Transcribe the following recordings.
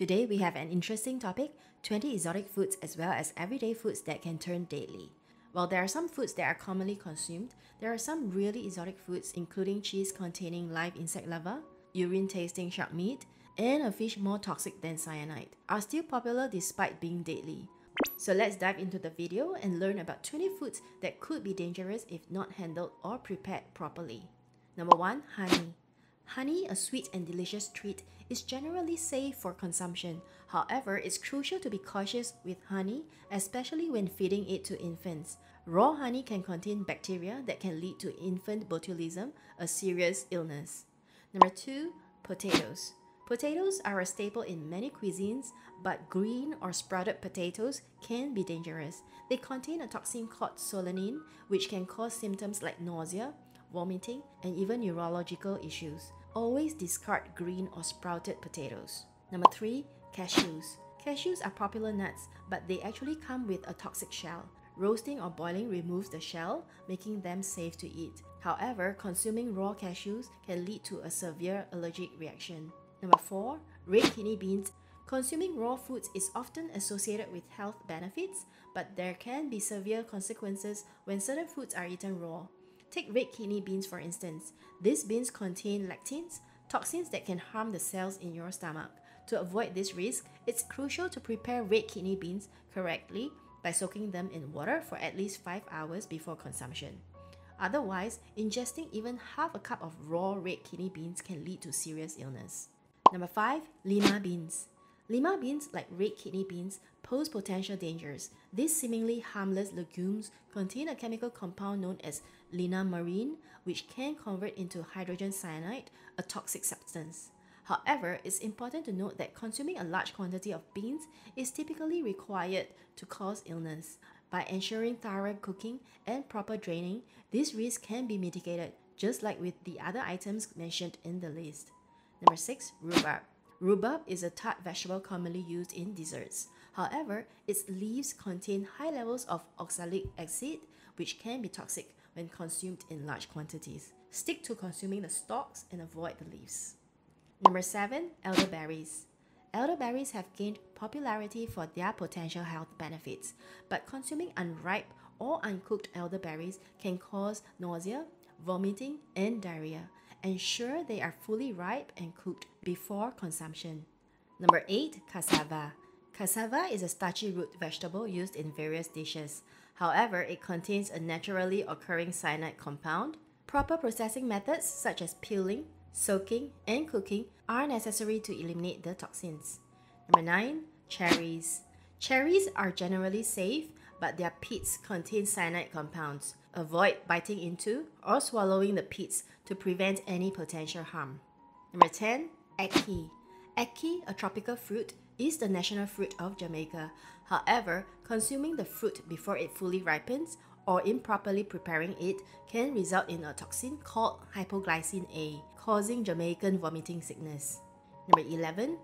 Today we have an interesting topic 20 exotic foods as well as everyday foods that can turn deadly. While there are some foods that are commonly consumed, there are some really exotic foods, including cheese containing live insect larvae, urine tasting shark meat, and a fish more toxic than cyanide, are still popular despite being deadly. So let's dive into the video and learn about 20 foods that could be dangerous if not handled or prepared properly. Number 1 Honey. Honey, a sweet and delicious treat, is generally safe for consumption. However, it's crucial to be cautious with honey, especially when feeding it to infants. Raw honey can contain bacteria that can lead to infant botulism, a serious illness. Number 2, potatoes. Potatoes are a staple in many cuisines, but green or sprouted potatoes can be dangerous. They contain a toxin called solanine, which can cause symptoms like nausea, vomiting, and even neurological issues. Always discard green or sprouted potatoes. Number 3. Cashews. Cashews are popular nuts, but they actually come with a toxic shell. Roasting or boiling removes the shell, making them safe to eat. However, consuming raw cashews can lead to a severe allergic reaction. Number 4. Red kidney beans. Consuming raw foods is often associated with health benefits, but there can be severe consequences when certain foods are eaten raw. Take red kidney beans for instance. These beans contain lectins, toxins that can harm the cells in your stomach. To avoid this risk, it's crucial to prepare red kidney beans correctly by soaking them in water for at least 5 hours before consumption. Otherwise, ingesting even half a cup of raw red kidney beans can lead to serious illness. Number 5. Lima beans. Lima beans, like red kidney beans, pose potential dangers. These seemingly harmless legumes contain a chemical compound known as linamarin, which can convert into hydrogen cyanide, a toxic substance. However, it's important to note that consuming a large quantity of beans is typically required to cause illness. By ensuring thorough cooking and proper draining, this risk can be mitigated, just like with the other items mentioned in the list. Number 6. Rhubarb. Rhubarb is a tart vegetable commonly used in desserts. However, its leaves contain high levels of oxalic acid, which can be toxic when consumed in large quantities. Stick to consuming the stalks and avoid the leaves. Number 7. Elderberries. Elderberries have gained popularity for their potential health benefits, but consuming unripe or uncooked elderberries can cause nausea, vomiting, and diarrhea. Ensure they are fully ripe and cooked before consumption. Number 8. Cassava. Cassava is a starchy root vegetable used in various dishes. However, it contains a naturally occurring cyanide compound. Proper processing methods such as peeling, soaking, and cooking are necessary to eliminate the toxins. Number 9. Cherries. Cherries are generally safe, but their pits contain cyanide compounds. Avoid biting into or swallowing the pits to prevent any potential harm. Number 10. Ackee. Ackee, a tropical fruit, is the national fruit of Jamaica. However, consuming the fruit before it fully ripens or improperly preparing it can result in a toxin called hypoglycine A, causing Jamaican vomiting sickness. Number 11.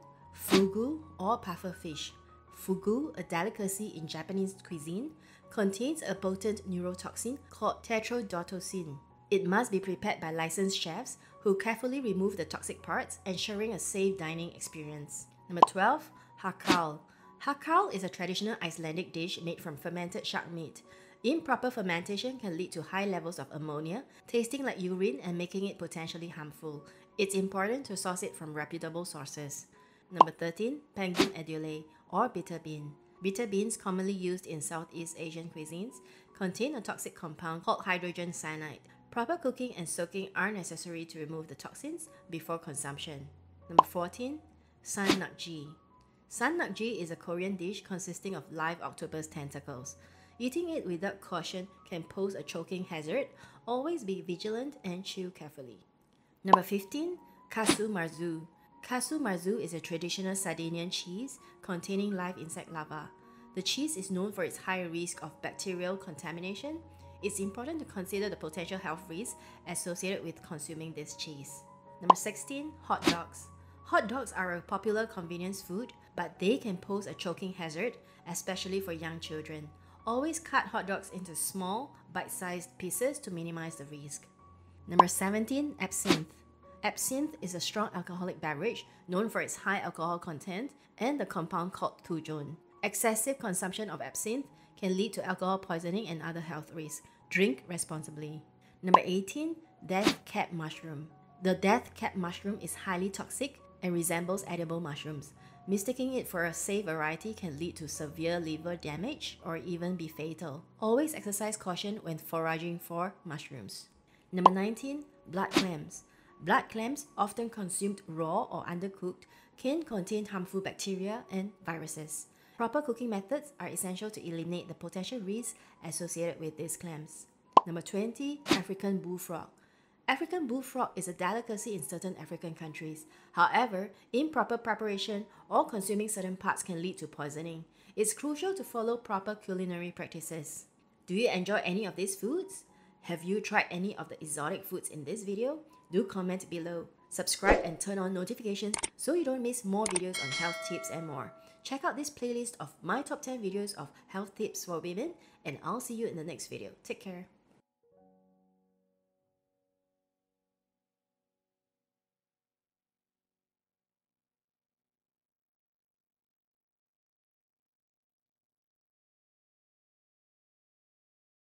Fugu or pufferfish. Fugu, a delicacy in Japanese cuisine, contains a potent neurotoxin called tetrodotoxin. It must be prepared by licensed chefs who carefully remove the toxic parts, ensuring a safe dining experience. Number 12. Hakarl. Hakarl is a traditional Icelandic dish made from fermented shark meat. Improper fermentation can lead to high levels of ammonia, tasting like urine and making it potentially harmful. It's important to source it from reputable sources. Number 13. Pangium edule or bitter bean. Bitter beans, commonly used in Southeast Asian cuisines, contain a toxic compound called hydrogen cyanide. Proper cooking and soaking are necessary to remove the toxins before consumption. Number 14. San Nakji. San Nakji is a Korean dish consisting of live octopus tentacles. Eating it without caution can pose a choking hazard. Always be vigilant and chew carefully. Number 15. Casu marzu. Casu marzu is a traditional Sardinian cheese containing live insect larvae. The cheese is known for its high risk of bacterial contamination. It's important to consider the potential health risks associated with consuming this cheese. Number 16. Hot dogs. Hot dogs are a popular convenience food, but they can pose a choking hazard, especially for young children. Always cut hot dogs into small, bite sized pieces to minimize the risk. Number 17. Absinthe. Absinthe is a strong alcoholic beverage known for its high alcohol content and the compound called thujone. Excessive consumption of absinthe can lead to alcohol poisoning and other health risks. Drink responsibly. Number 18, death cap mushroom. The death cap mushroom is highly toxic and resembles edible mushrooms. Mistaking it for a safe variety can lead to severe liver damage or even be fatal. Always exercise caution when foraging for mushrooms. Number 19, blood clams. Blood clams, often consumed raw or undercooked, can contain harmful bacteria and viruses. Proper cooking methods are essential to eliminate the potential risks associated with these clams. Number 20, African bullfrog. African bullfrog is a delicacy in certain African countries. However, improper preparation or consuming certain parts can lead to poisoning. It's crucial to follow proper culinary practices. Do you enjoy any of these foods? Have you tried any of the exotic foods in this video? Do comment below. Subscribe and turn on notifications so you don't miss more videos on health tips and more. Check out this playlist of my top 10 videos of health tips for women and I'll see you in the next video. Take care.